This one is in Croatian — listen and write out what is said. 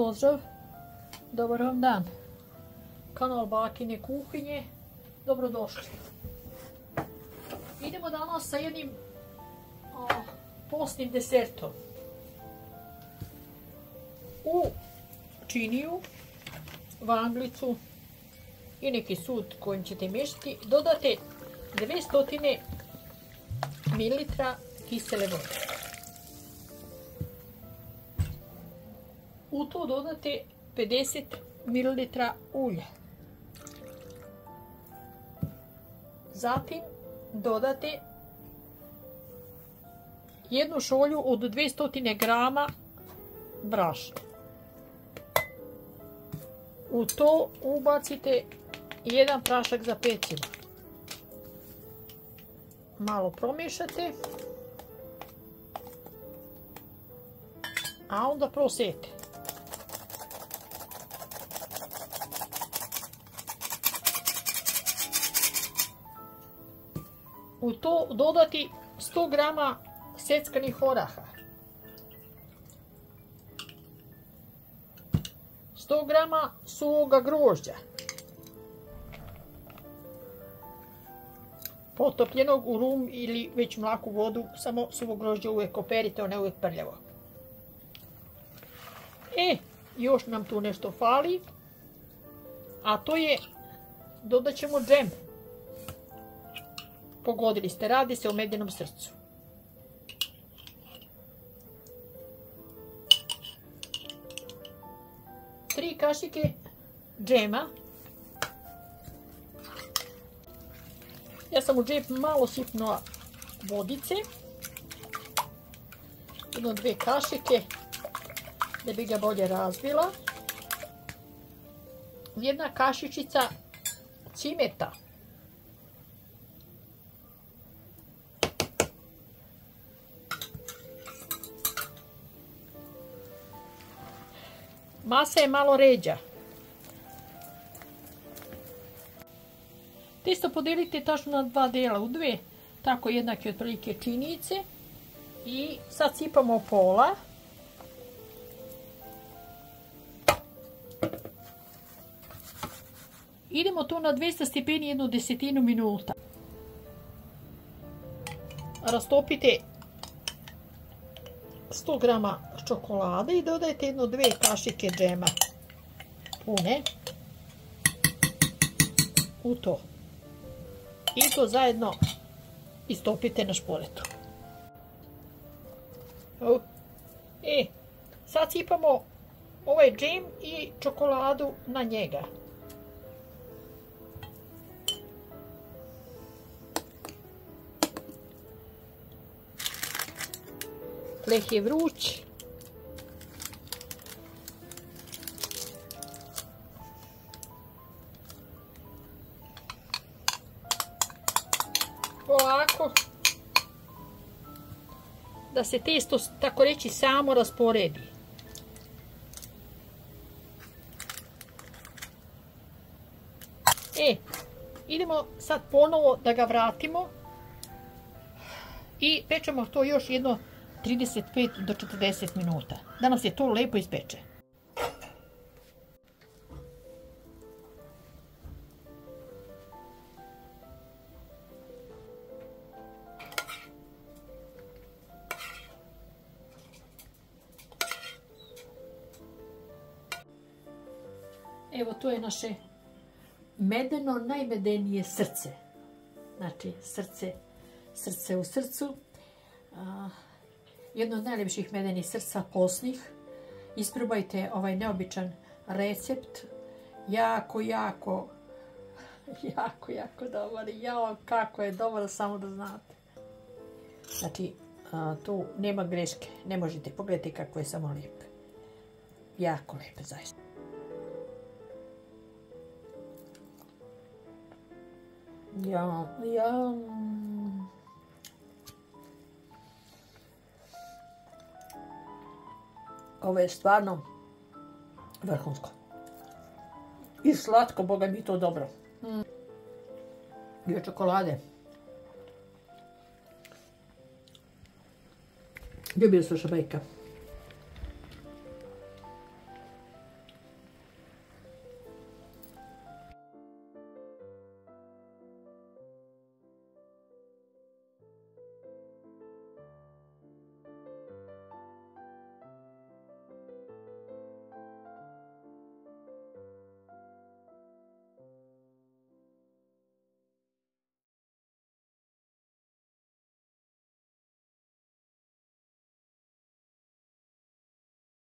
pozdrav, dobar vam dan. Kanal Bakine kuhinje, dobrodošli. Idemo danas sa jednim postnim desertom. U činiju, vanglicu i neki sud kojim ćete mješati dodate 200 ml kisele vode. U to dodate 50 ml ulja. Zatim dodate jednu šolju od 200 grama brašna. U to ubacite jedan prašak za pecivo. Malo promiješate. A onda prosijete. U to dodati 100 grama seckanih oraha. 100 grama suvoga grožđa. Potopljenog u rum ili već mlaku vodu, samo suvo grožđe uvijek operite, ono je uvijek prljavo. E, još nam tu nešto fali, a to je, dodat ćemo džem. Pogodili ste, radi se o medjenom srcu. Tri kašike džema. Ja sam u džep malo sipnula vodice. Jedno dve kašike da bi ga bolje razbila. Jedna kašičica cimeta. Masa je malo ređa. Tisto podijelite tačno na dva dijela u dve, tako jednake otprilike činice. I sad sipamo pola. Idemo tu na 200 stepeni jednu desetinu minuta. Rastopite 100 grama čokolade i dodajte jedno dve kašike džema pune u to. I to zajedno istopite na šporetu. E, sad sipamo ovaj džem i čokoladu na njega. Pleh je vruć. Polako. Da se testo, tako reći, samo rasporedi. E, idemo sad ponovo da ga vratimo i pečemo to još jedno 35 do 40 minuta. Da nam se to lepo ispeče. Evo to je naše medeno najmedenije srce. Znači srce, srce u srcu jedno od najljepših medenih srca posnih. Isprobajte ovaj neobičan recept. Jako, jako, jako, jako dobar. Jao, kako je dobar, samo da znate. Znači, tu nema greške. Ne možete, pogledajte kako je samo lijep. Jako lijep, zaista. Ja, ja... Ovo je stvarno vrhunsko. I slatko, boga mi to dobro. Mm. I čokolade. Ljubio se šabajka.